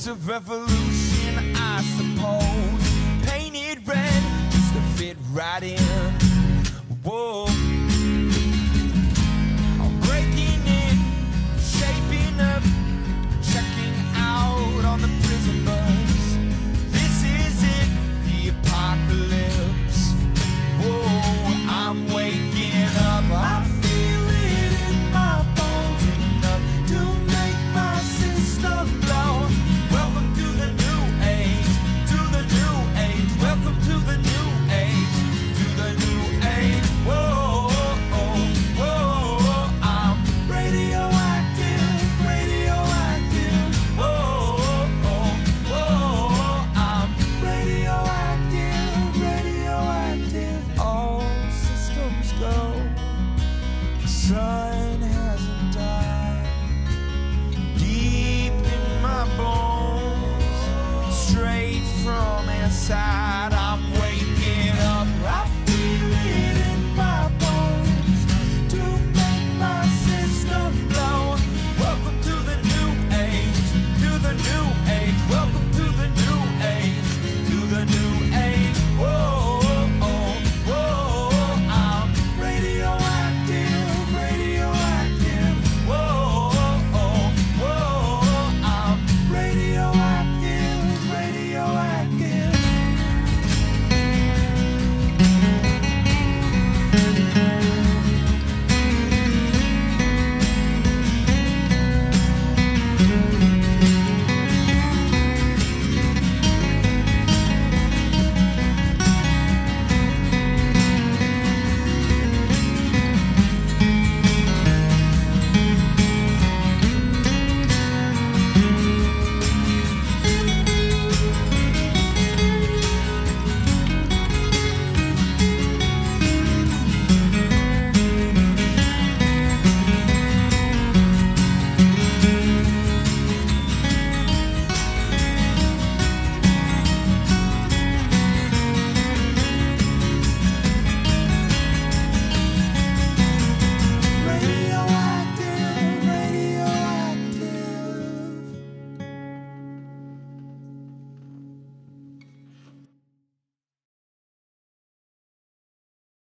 words of revolution, I suppose. Painted red just to fit right in. Whoa. side.